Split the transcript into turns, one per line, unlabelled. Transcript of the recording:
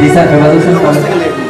Lisa, ¿me va a dar un